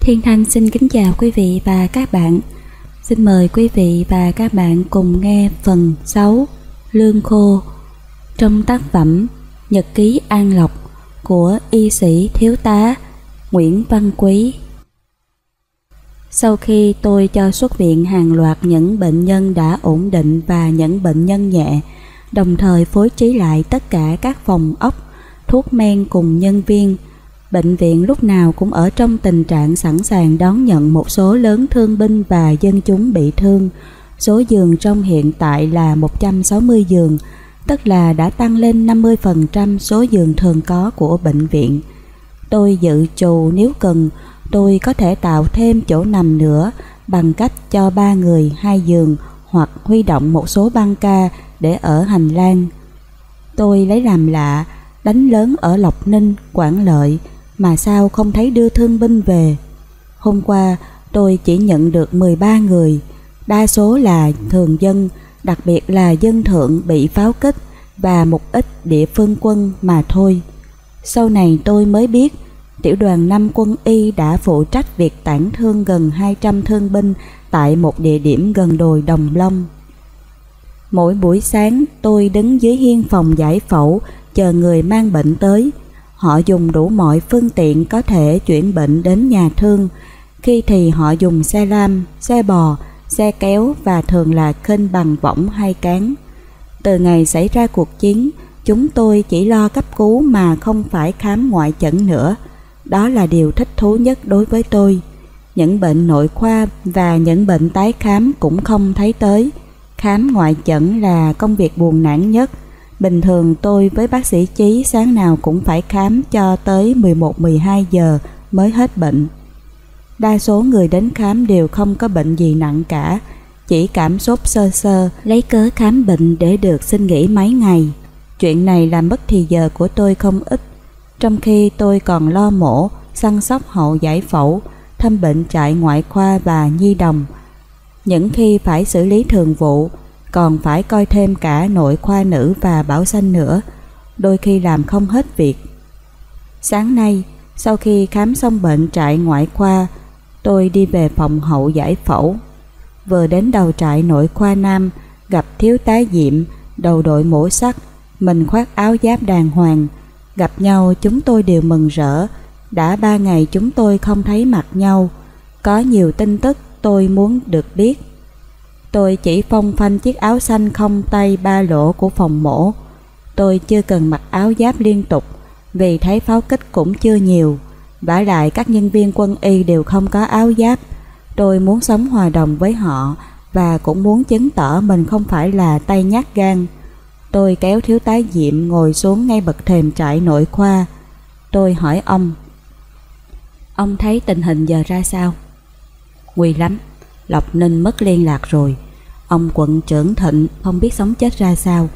Thiên Thanh xin kính chào quý vị và các bạn. Xin mời quý vị và các bạn cùng nghe phần 6 Lương Khô trong tác phẩm Nhật ký An Lộc của y sĩ thiếu tá Nguyễn Văn Quý. Sau khi tôi cho xuất viện hàng loạt những bệnh nhân đã ổn định và những bệnh nhân nhẹ, đồng thời phối trí lại tất cả các phòng ốc, thuốc men cùng nhân viên, bệnh viện lúc nào cũng ở trong tình trạng sẵn sàng đón nhận một số lớn thương binh và dân chúng bị thương. Số giường trong hiện tại là 160 giường, tức là đã tăng lên 50% số giường thường có của bệnh viện. Tôi dự trù nếu cần, tôi có thể tạo thêm chỗ nằm nữa bằng cách cho ba người hai giường hoặc huy động một số băng ca để ở hành lang. Tôi lấy làm lạ, đánh lớn ở Lộc Ninh, Quảng Lợi mà sao không thấy đưa thương binh về. Hôm qua tôi chỉ nhận được 13 người, đa số là thường dân, đặc biệt là dân thượng bị pháo kích và một ít địa phương quân mà thôi. Sau này tôi mới biết tiểu đoàn 5 quân y đã phụ trách việc tản thương gần 200 thương binh tại một địa điểm gần đồi Đồng Long. Mỗi buổi sáng tôi đứng dưới hiên phòng giải phẫu chờ người mang bệnh tới. Họ dùng đủ mọi phương tiện có thể chuyển bệnh đến nhà thương. Khi thì họ dùng xe lam, xe bò, xe kéo và thường là khênh bằng võng hay cán. Từ ngày xảy ra cuộc chiến, chúng tôi chỉ lo cấp cứu mà không phải khám ngoại chẩn nữa. Đó là điều thích thú nhất đối với tôi. Những bệnh nội khoa và những bệnh tái khám cũng không thấy tới. Khám ngoại chẩn là công việc buồn nản nhất. Bình thường tôi với bác sĩ Chí sáng nào cũng phải khám cho tới 11-12 giờ mới hết bệnh. Đa số người đến khám đều không có bệnh gì nặng cả, chỉ cảm sốt sơ sơ, lấy cớ khám bệnh để được xin nghỉ mấy ngày. Chuyện này làm mất thì giờ của tôi không ít, trong khi tôi còn lo mổ, săn sóc hậu giải phẫu, thăm bệnh trại ngoại khoa và nhi đồng. Những khi phải xử lý thường vụ, còn phải coi thêm cả nội khoa nữ và bảo sanh nữa, đôi khi làm không hết việc. Sáng nay, sau khi khám xong bệnh trại ngoại khoa, tôi đi về phòng hậu giải phẫu. Vừa đến đầu trại nội khoa nam, gặp thiếu tá Diệm, đầu đội mũ sắt, mình khoác áo giáp đàng hoàng. Gặp nhau chúng tôi đều mừng rỡ, đã ba ngày chúng tôi không thấy mặt nhau. Có nhiều tin tức tôi muốn được biết. Tôi chỉ phong phanh chiếc áo xanh không tay ba lỗ của phòng mổ. Tôi chưa cần mặc áo giáp liên tục vì thấy pháo kích cũng chưa nhiều. vả lại các nhân viên quân y đều không có áo giáp. Tôi muốn sống hòa đồng với họ và cũng muốn chứng tỏ mình không phải là tay nhát gan. Tôi kéo thiếu tá Diệm ngồi xuống ngay bậc thềm trại nội khoa. Tôi hỏi ông. Ông thấy tình hình giờ ra sao? Nguy lắm, Lộc Ninh mất liên lạc rồi. Ông quận trưởng Thịnh không biết sống chết ra sao.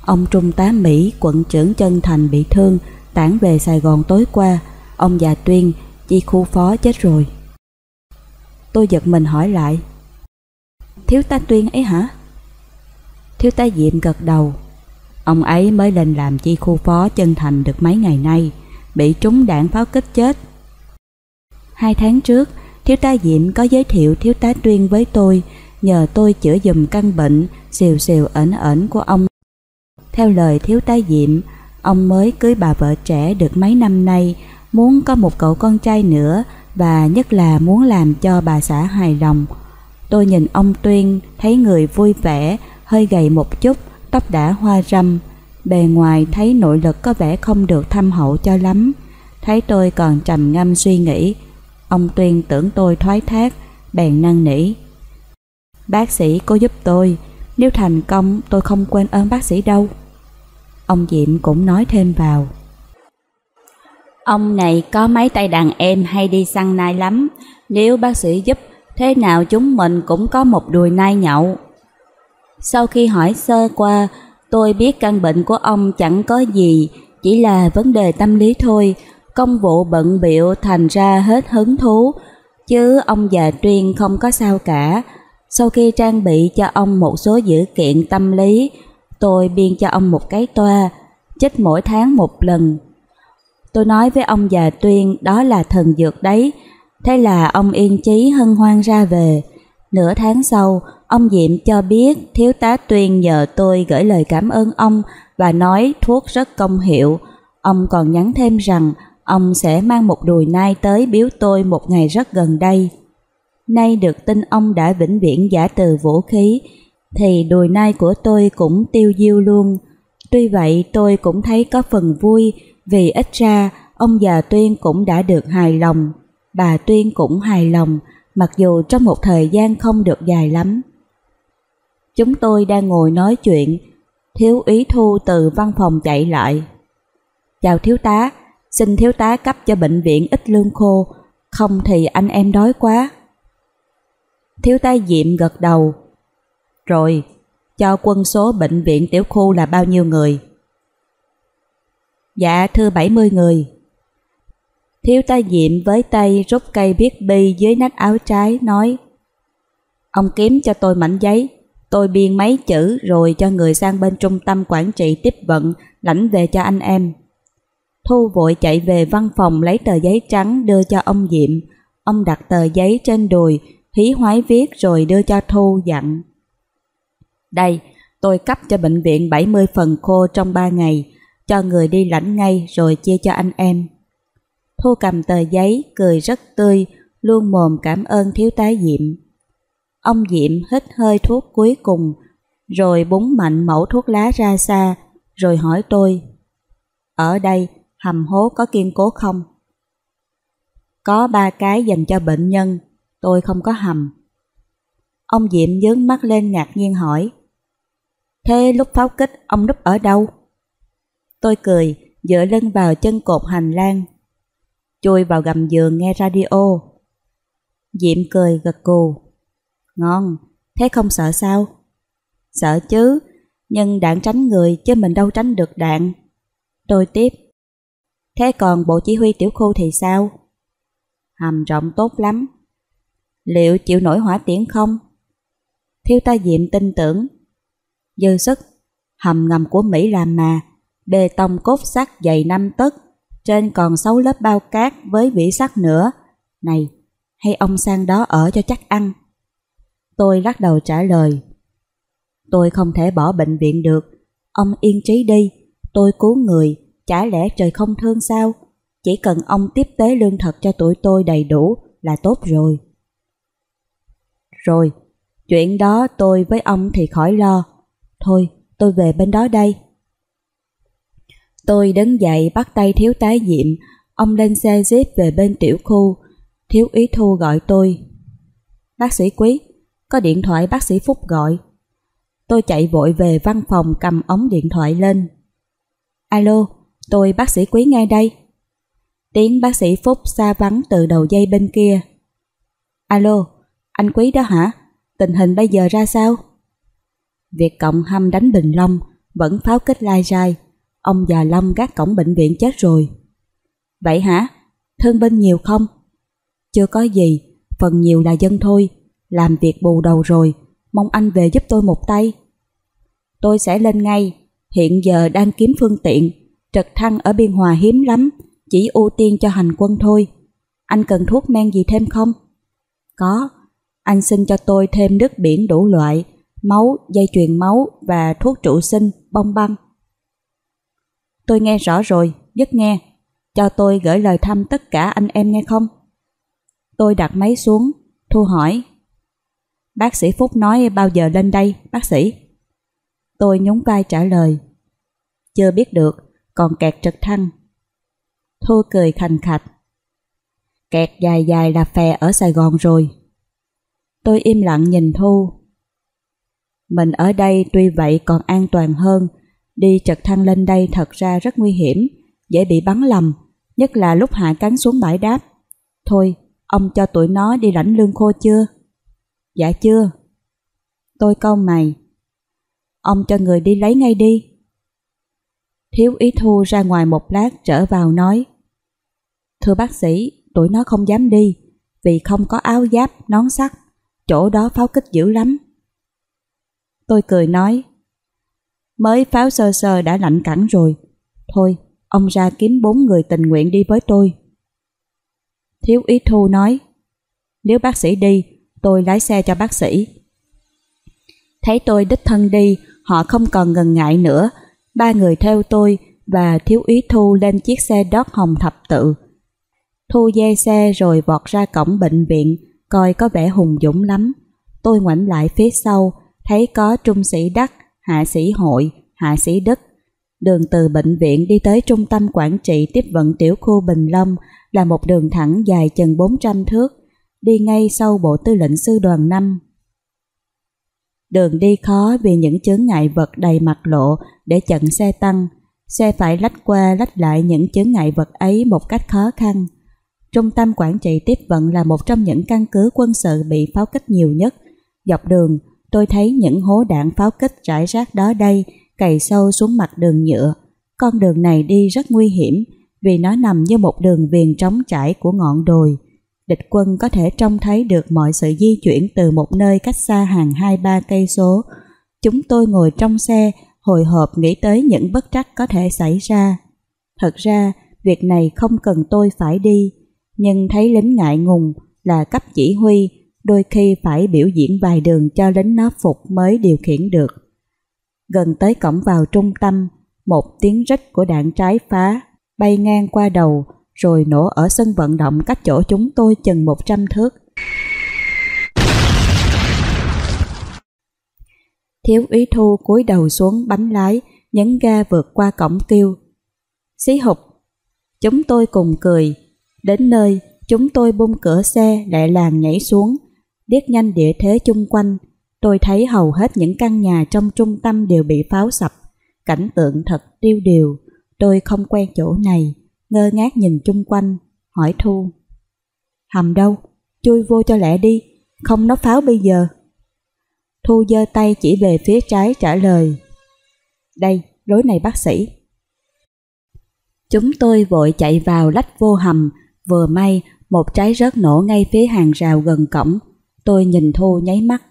Ông Trung tá Mỹ, quận trưởng Chân Thành bị thương, tản về Sài Gòn tối qua. Ông già Tuyên, chi khu phó chết rồi. Tôi giật mình hỏi lại. Thiếu tá Tuyên ấy hả? Thiếu tá Diệm gật đầu. Ông ấy mới lên làm chi khu phó Chân Thành được mấy ngày nay, bị trúng đạn pháo kích chết. Hai tháng trước, Thiếu tá Diệm có giới thiệu Thiếu tá Tuyên với tôi, nhờ tôi chữa dùm căn bệnh xìu xìu ẩn ẩn của ông. Theo lời Thiếu tá Diệm, ông mới cưới bà vợ trẻ được mấy năm nay, muốn có một cậu con trai nữa và nhất là muốn làm cho bà xã hài lòng. Tôi nhìn ông Tuyên thấy người vui vẻ, hơi gầy một chút, tóc đã hoa râm. Bề ngoài thấy nội lực có vẻ không được thâm hậu cho lắm. Thấy tôi còn trầm ngâm suy nghĩ, Ông Tuyên tưởng tôi thoái thác, bèn năn nỉ. Bác sĩ cố giúp tôi, nếu thành công tôi không quên ơn bác sĩ đâu. Ông Diệm cũng nói thêm vào. Ông này có mấy tay đàn em hay đi săn nai lắm, nếu bác sĩ giúp, thế nào chúng mình cũng có một đùi nai nhậu. Sau khi hỏi sơ qua, tôi biết căn bệnh của ông chẳng có gì, chỉ là vấn đề tâm lý thôi, công vụ bận biệu thành ra hết hứng thú, chứ ông già Tuyên không có sao cả. Sau khi trang bị cho ông một số dữ kiện tâm lý, tôi biên cho ông một cái toa, chích mỗi tháng một lần. Tôi nói với ông già Tuyên đó là thần dược đấy, Thế là ông yên chí hân hoan ra về. Nửa tháng sau, ông Diệm cho biết thiếu tá Tuyên nhờ tôi gửi lời cảm ơn ông và nói thuốc rất công hiệu. Ông còn nhắn thêm rằng ông sẽ mang một đùi nai tới biếu tôi một ngày rất gần đây. Nay được tin ông đã vĩnh viễn giả từ vũ khí, thì đùi nai của tôi cũng tiêu diêu luôn. Tuy vậy tôi cũng thấy có phần vui vì ít ra ông già Tuyên cũng đã được hài lòng, bà Tuyên cũng hài lòng, mặc dù trong một thời gian không được dài lắm. Chúng tôi đang ngồi nói chuyện, thiếu úy thu từ văn phòng chạy lại. Chào thiếu tá, xin thiếu tá cấp cho bệnh viện ít lương khô, không thì anh em đói quá. Thiếu tá Diệm gật đầu. Rồi, cho quân số bệnh viện tiểu khu là bao nhiêu người? Dạ thưa 70 người. Thiếu tá Diệm với tay rút cây viết bi dưới nách áo trái nói Ông kiếm cho tôi mảnh giấy, tôi biên mấy chữ rồi cho người sang bên trung tâm quản trị tiếp vận lãnh về cho anh em. Thu vội chạy về văn phòng lấy tờ giấy trắng đưa cho ông Diệm. Ông đặt tờ giấy trên đùi, hí hoái viết rồi đưa cho Thu dặn. Đây, tôi cấp cho bệnh viện 70 phần khô trong 3 ngày, cho người đi lãnh ngay rồi chia cho anh em. Thu cầm tờ giấy, cười rất tươi, luôn mồm cảm ơn thiếu tá Diệm. Ông Diệm hít hơi thuốc cuối cùng, rồi búng mạnh mẫu thuốc lá ra xa, rồi hỏi tôi. Ở đây, hầm hố có kiên cố không? Có ba cái dành cho bệnh nhân, tôi không có hầm. Ông Diệm dướng mắt lên ngạc nhiên hỏi. Thế lúc pháo kích ông núp ở đâu? Tôi cười, dựa lưng vào chân cột hành lang. Chui vào gầm giường nghe radio. Diệm cười gật cù. Ngon, thế không sợ sao? Sợ chứ, nhưng đạn tránh người chứ mình đâu tránh được đạn. Tôi tiếp. Thế còn bộ chỉ huy tiểu khu thì sao? Hầm rộng tốt lắm. Liệu chịu nổi hỏa tiễn không? Thiếu ta Diệm tin tưởng. Dư sức, hầm ngầm của Mỹ làm mà, bê tông cốt sắt dày 5 tấc, trên còn 6 lớp bao cát với vỉ sắt nữa. Này, hay ông sang đó ở cho chắc ăn? Tôi lắc đầu trả lời. Tôi không thể bỏ bệnh viện được, ông yên trí đi, tôi cứu người, chả lẽ trời không thương sao? Chỉ cần ông tiếp tế lương thực cho tụi tôi đầy đủ là tốt rồi. Rồi, chuyện đó tôi với ông thì khỏi lo. Thôi, tôi về bên đó đây. Tôi đứng dậy bắt tay thiếu tá diệm, ông lên xe jeep về bên tiểu khu. Thiếu ý thu gọi tôi. Bác sĩ quý, có điện thoại bác sĩ Phúc gọi. Tôi chạy vội về văn phòng cầm ống điện thoại lên. Alo, tôi bác sĩ quý ngay đây. Tiếng bác sĩ Phúc xa vắng từ đầu dây bên kia. Alo, anh quý đó hả? Tình hình bây giờ ra sao? Việc cộng hâm đánh Bình Long vẫn pháo kích lai rai. Ông già Long gác cổng bệnh viện chết rồi. Vậy hả? Thương binh nhiều không? Chưa có gì, phần nhiều là dân thôi. Làm việc bù đầu rồi, mong anh về giúp tôi một tay. Tôi sẽ lên ngay, hiện giờ đang kiếm phương tiện. Trực thăng ở Biên Hòa hiếm lắm, chỉ ưu tiên cho hành quân thôi. Anh cần thuốc men gì thêm không? Có, anh xin cho tôi thêm nước biển đủ loại, máu, dây chuyền máu và thuốc trụ sinh, bông băng. Tôi nghe rõ rồi, dứt nghe. Cho tôi gửi lời thăm tất cả anh em nghe không? Tôi đặt máy xuống, Thu hỏi. Bác sĩ Phúc nói bao giờ lên đây, bác sĩ? Tôi nhún vai trả lời. Chưa biết được, còn kẹt trực thăng. Thu cười khành khạch. Kẹt dài dài là phè ở Sài Gòn rồi. Tôi im lặng nhìn Thu. Mình ở đây tuy vậy còn an toàn hơn, đi trực thăng lên đây thật ra rất nguy hiểm, dễ bị bắn lầm, nhất là lúc hạ cánh xuống bãi đáp. Thôi, ông cho tụi nó đi lãnh lương khô chưa? Dạ chưa. Tôi câu mày. Ông cho người đi lấy ngay đi. Thiếu ý thu ra ngoài một lát trở vào nói Thưa bác sĩ, tụi nó không dám đi vì không có áo giáp, nón sắt chỗ đó pháo kích dữ lắm. Tôi cười nói, mới pháo sơ sơ đã lạnh cẳng rồi, thôi ông ra kiếm bốn người tình nguyện đi với tôi. Thiếu ý thu nói, Nếu bác sĩ đi, tôi lái xe cho bác sĩ. Thấy tôi đích thân đi, họ không còn ngần ngại nữa. Ba người theo tôi và thiếu úy Thu lên chiếc xe đót hồng thập tự. Thu dê xe rồi vọt ra cổng bệnh viện, coi có vẻ hùng dũng lắm. Tôi ngoảnh lại phía sau, thấy có trung sĩ Đắc, hạ sĩ Hội, hạ sĩ Đức. Đường từ bệnh viện đi tới trung tâm quản trị tiếp vận tiểu khu Bình Long là một đường thẳng dài chừng 400 thước, đi ngay sau bộ tư lệnh sư đoàn 5. Đường đi khó vì những chướng ngại vật đầy mặt lộ để chặn xe tăng, xe phải lách qua lách lại những chướng ngại vật ấy một cách khó khăn. Trung tâm quản trị tiếp vận là một trong những căn cứ quân sự bị pháo kích nhiều nhất. Dọc đường, tôi thấy những hố đạn pháo kích rải rác đó đây, cày sâu xuống mặt đường nhựa. Con đường này đi rất nguy hiểm vì nó nằm như một đường viền trống trải của ngọn đồi. Địch quân có thể trông thấy được mọi sự di chuyển từ một nơi cách xa hàng hai ba cây số. Chúng tôi ngồi trong xe, hồi hộp nghĩ tới những bất trắc có thể xảy ra. Thật ra, việc này không cần tôi phải đi, nhưng thấy lính ngại ngùng là cấp chỉ huy, đôi khi phải biểu diễn vài đường cho lính nó phục mới điều khiển được. Gần tới cổng vào trung tâm, một tiếng rít của đạn trái phá bay ngang qua đầu rồi nổ ở sân vận động cách chỗ chúng tôi chừng 100 thước. Thiếu úy thu cúi đầu xuống bánh lái, nhấn ga vượt qua cổng kêu. Xí hụt! Chúng tôi cùng cười. Đến nơi, chúng tôi bung cửa xe lẹ làng nhảy xuống, điếc nhanh địa thế chung quanh. Tôi thấy hầu hết những căn nhà trong trung tâm đều bị pháo sập. Cảnh tượng thật tiêu điều. Tôi không quen chỗ này, ngơ ngác nhìn chung quanh, hỏi Thu. Hầm đâu? Chui vô cho lẹ đi, không nó pháo bây giờ. Thu giơ tay chỉ về phía trái trả lời. Đây, lối này bác sĩ. Chúng tôi vội chạy vào lách vô hầm, vừa may một trái rớt nổ ngay phía hàng rào gần cổng. Tôi nhìn Thu nháy mắt.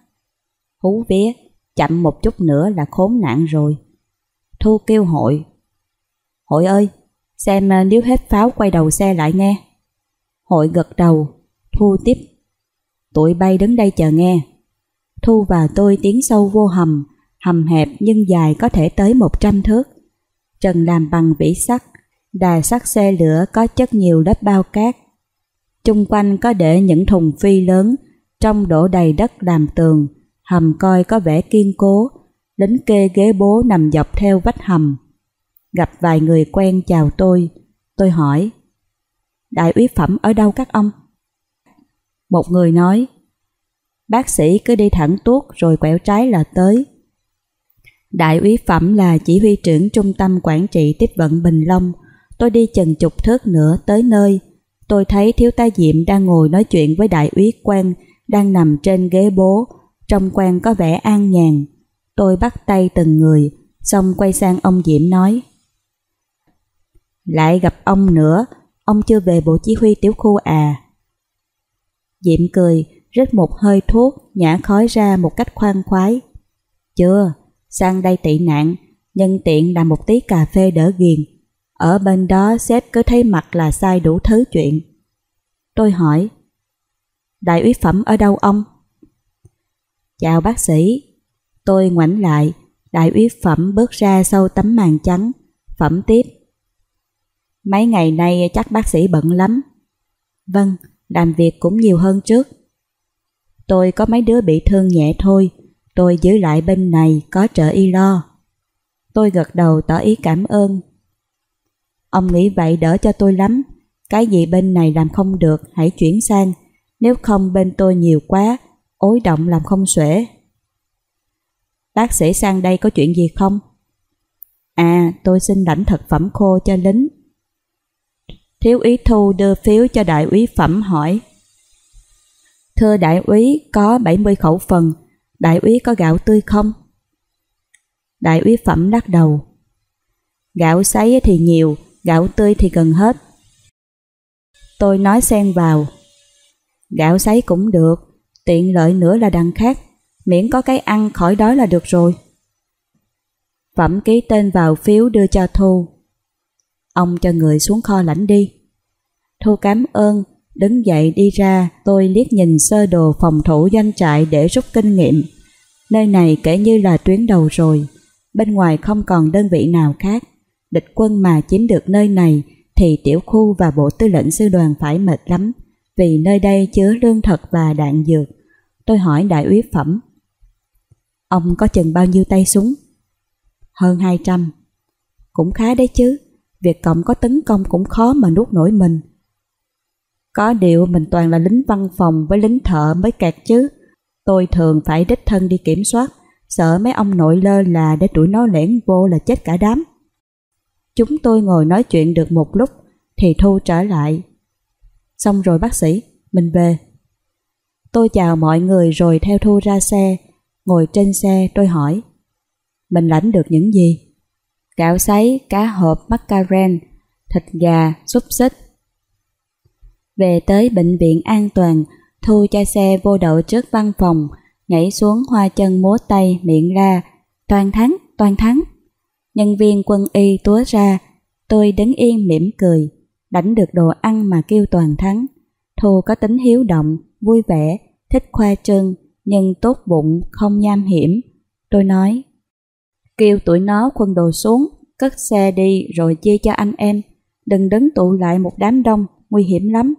Hú vía, chậm một chút nữa là khốn nạn rồi. Thu kêu hội. Hội ơi, xem à, nếu hết pháo quay đầu xe lại nghe. Hội gật đầu, Thu tiếp. Tụi bay đứng đây chờ nghe. Thu và tôi tiến sâu vô hầm, hầm hẹp nhưng dài có thể tới 100 thước. Trần làm bằng vỉ sắt, đài sắt xe lửa có chất nhiều lớp bao cát. Trung quanh có để những thùng phi lớn, trong đổ đầy đất làm tường, hầm coi có vẻ kiên cố, lính kê ghế bố nằm dọc theo vách hầm. Gặp vài người quen chào tôi, tôi hỏi, Đại úy phẩm ở đâu các ông? Một người nói, bác sĩ cứ đi thẳng tuốt rồi quẹo trái là tới. Đại úy phẩm là chỉ huy trưởng trung tâm quản trị tiếp vận Bình Long. Tôi đi chừng chục thước nữa tới nơi. Tôi thấy thiếu tá Diệm đang ngồi nói chuyện với đại úy quan đang nằm trên ghế bố. Trong quan có vẻ an nhàn. Tôi bắt tay từng người, xong quay sang ông Diệm nói. Lại gặp ông nữa, ông chưa về bộ chỉ huy tiểu khu à. Diệm cười, rít một hơi thuốc, nhả khói ra một cách khoan khoái. Chưa, sang đây tị nạn, nhân tiện làm một tí cà phê đỡ ghiền. Ở bên đó sếp cứ thấy mặt là sai đủ thứ chuyện. Tôi hỏi, đại úy phẩm ở đâu ông? Chào bác sĩ. Tôi ngoảnh lại, đại úy phẩm bước ra sau tấm màn trắng, phẩm tiếp. Mấy ngày nay chắc bác sĩ bận lắm. Vâng, làm việc cũng nhiều hơn trước. Tôi có mấy đứa bị thương nhẹ thôi, tôi giữ lại bên này có trợ y lo. Tôi gật đầu tỏ ý cảm ơn. Ông nghĩ vậy đỡ cho tôi lắm, cái gì bên này làm không được hãy chuyển sang, nếu không bên tôi nhiều quá, ối động làm không xuể. Bác sĩ sang đây có chuyện gì không? À, tôi xin lãnh thực phẩm khô cho lính. Thiếu úy Thu đưa phiếu cho đại úy Phẩm hỏi. Thưa đại úy, có 70 khẩu phần, đại úy có gạo tươi không? Đại úy Phẩm lắc đầu. Gạo sấy thì nhiều, gạo tươi thì gần hết. Tôi nói xen vào. Gạo sấy cũng được, tiện lợi nữa là đằng khác, miễn có cái ăn khỏi đói là được rồi. Phẩm ký tên vào phiếu đưa cho Thu. Ông cho người xuống kho lãnh đi. Thu cảm ơn, Đứng dậy đi ra, tôi liếc nhìn sơ đồ phòng thủ doanh trại để rút kinh nghiệm. Nơi này kể như là tuyến đầu rồi, bên ngoài không còn đơn vị nào khác. Địch quân mà chiếm được nơi này thì tiểu khu và bộ tư lệnh sư đoàn phải mệt lắm, vì nơi đây chứa lương thực và đạn dược. Tôi hỏi đại úy phẩm. Ông có chừng bao nhiêu tay súng? Hơn 200. Cũng khá đấy chứ, việc cộng có tấn công cũng khó mà nuốt nổi mình. Có điều mình toàn là lính văn phòng với lính thợ mới kẹt chứ. Tôi thường phải đích thân đi kiểm soát, sợ mấy ông nội lơ là để tụi nó lẻn vô là chết cả đám. Chúng tôi ngồi nói chuyện được một lúc thì Thu trở lại. Xong rồi bác sĩ, mình về. Tôi chào mọi người rồi theo Thu ra xe. Ngồi trên xe tôi hỏi. Mình lãnh được những gì? Gạo sấy, cá hộp, macaroni, thịt gà, xúc xích. Về tới bệnh viện an toàn, Thu cho xe vô đậu trước văn phòng, nhảy xuống hoa chân múa tay miệng ra, toàn thắng, toàn thắng. Nhân viên quân y túa ra, tôi đứng yên mỉm cười, đánh được đồ ăn mà kêu toàn thắng. Thu có tính hiếu động, vui vẻ, thích khoa trương, nhưng tốt bụng, không nham hiểm. Tôi nói, kêu tụi nó khuân đồ xuống, cất xe đi rồi chia cho anh em, đừng đứng tụ lại một đám đông, nguy hiểm lắm.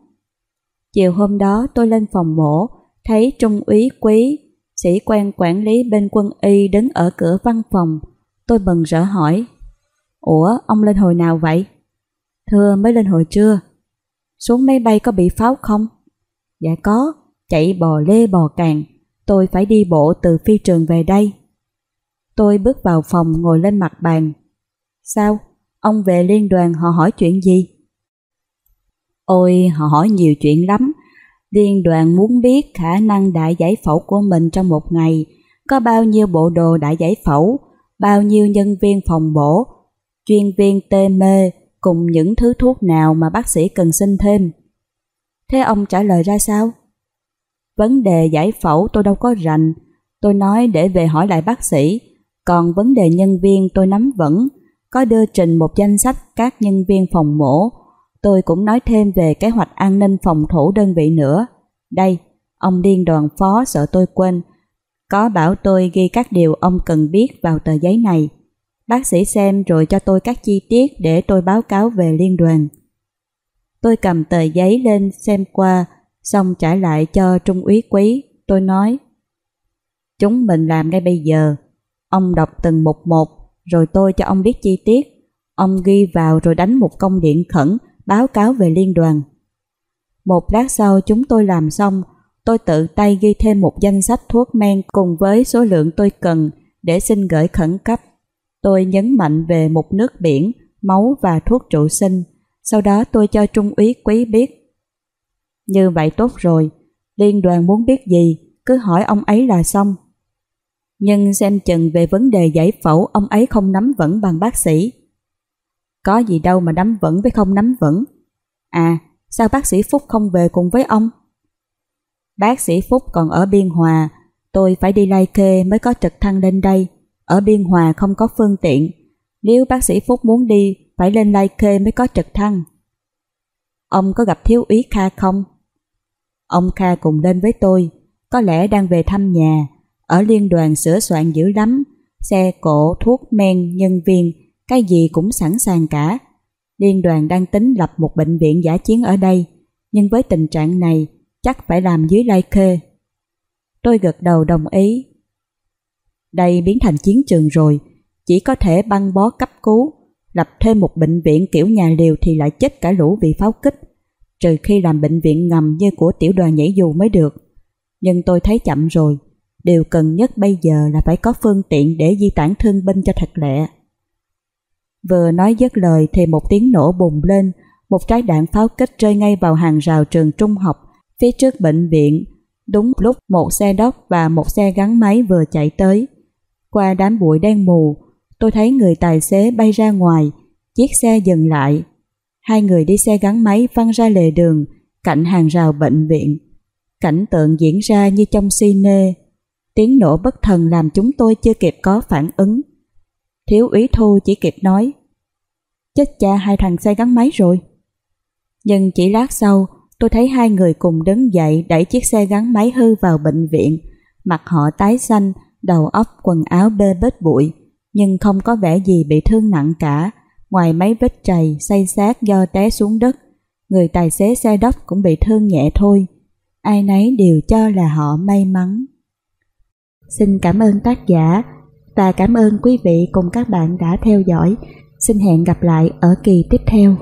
Chiều hôm đó tôi lên phòng mổ, thấy trung úy quý, sĩ quan quản lý bên quân y đứng ở cửa văn phòng. Tôi bần rỡ hỏi, Ủa, ông lên hồi nào vậy? Thưa mới lên hồi trưa. Xuống máy bay có bị pháo không? Dạ có, chạy bò lê bò càng. Tôi phải đi bộ từ phi trường về đây. Tôi bước vào phòng ngồi lên mặt bàn. Sao? Ông về liên đoàn họ hỏi chuyện gì? Ôi, họ hỏi nhiều chuyện lắm. Liên đoàn muốn biết khả năng đại giải phẫu của mình trong một ngày, có bao nhiêu bộ đồ đại giải phẫu, bao nhiêu nhân viên phòng bổ, chuyên viên tê mê cùng những thứ thuốc nào mà bác sĩ cần xin thêm. Thế ông trả lời ra sao? Vấn đề giải phẫu tôi đâu có rành, tôi nói để về hỏi lại bác sĩ, còn vấn đề nhân viên tôi nắm vững, có đưa trình một danh sách các nhân viên phòng mổ, tôi cũng nói thêm về kế hoạch an ninh phòng thủ đơn vị nữa. Đây, ông điên đoàn phó sợ tôi quên, có bảo tôi ghi các điều ông cần biết vào tờ giấy này. Bác sĩ xem rồi cho tôi các chi tiết để tôi báo cáo về liên đoàn. Tôi cầm tờ giấy lên xem qua, xong trả lại cho Trung úy Quý. Tôi nói, chúng mình làm ngay bây giờ. Ông đọc từng mục một, rồi tôi cho ông biết chi tiết. Ông ghi vào rồi đánh một công điện khẩn, báo cáo về liên đoàn. Một lát sau chúng tôi làm xong, tôi tự tay ghi thêm một danh sách thuốc men cùng với số lượng tôi cần để xin gửi khẩn cấp. Tôi nhấn mạnh về mục nước biển, máu và thuốc trụ sinh. Sau đó tôi cho Trung úy Quý biết. Như vậy tốt rồi, liên đoàn muốn biết gì, cứ hỏi ông ấy là xong. Nhưng xem chừng về vấn đề giải phẫu ông ấy không nắm vững bằng bác sĩ. Có gì đâu mà nắm vững với không nắm vững. À, sao bác sĩ Phúc không về cùng với ông? Bác sĩ Phúc còn ở Biên Hòa, tôi phải đi lai kê mới có trực thăng lên đây. Ở Biên Hòa không có phương tiện, nếu bác sĩ Phúc muốn đi, phải lên lai kê mới có trực thăng. Ông có gặp thiếu úy Kha không? Ông Kha cùng lên với tôi, có lẽ đang về thăm nhà, ở liên đoàn sửa soạn dữ lắm, xe cộ, thuốc men, nhân viên, cái gì cũng sẵn sàng cả. Liên đoàn đang tính lập một bệnh viện giả chiến ở đây, nhưng với tình trạng này chắc phải làm dưới lai khê. Tôi gật đầu đồng ý. Đây biến thành chiến trường rồi, chỉ có thể băng bó cấp cứu, lập thêm một bệnh viện kiểu nhà liều thì lại chết cả lũ bị pháo kích, trừ khi làm bệnh viện ngầm như của tiểu đoàn nhảy dù mới được. Nhưng tôi thấy chậm rồi, điều cần nhất bây giờ là phải có phương tiện để di tản thương binh cho thật lẹ. Vừa nói dứt lời thì một tiếng nổ bùng lên, một trái đạn pháo kích rơi ngay vào hàng rào trường trung học phía trước bệnh viện. Đúng lúc một xe đốc và một xe gắn máy vừa chạy tới. Qua đám bụi đen mù, tôi thấy người tài xế bay ra ngoài, chiếc xe dừng lại. Hai người đi xe gắn máy văng ra lề đường, cạnh hàng rào bệnh viện. Cảnh tượng diễn ra như trong cine. Tiếng nổ bất thần làm chúng tôi chưa kịp có phản ứng. Thiếu úy Thu chỉ kịp nói Chết cha hai thằng xe gắn máy rồi. Nhưng chỉ lát sau, tôi thấy hai người cùng đứng dậy đẩy chiếc xe gắn máy hư vào bệnh viện. Mặt họ tái xanh, đầu óc quần áo bê bết bụi, nhưng không có vẻ gì bị thương nặng cả, ngoài mấy vết trầy, say sát do té xuống đất. Người tài xế xe đốc cũng bị thương nhẹ thôi. Ai nấy đều cho là họ may mắn. Xin cảm ơn tác giả và cảm ơn quý vị cùng các bạn đã theo dõi. Xin hẹn gặp lại ở kỳ tiếp theo.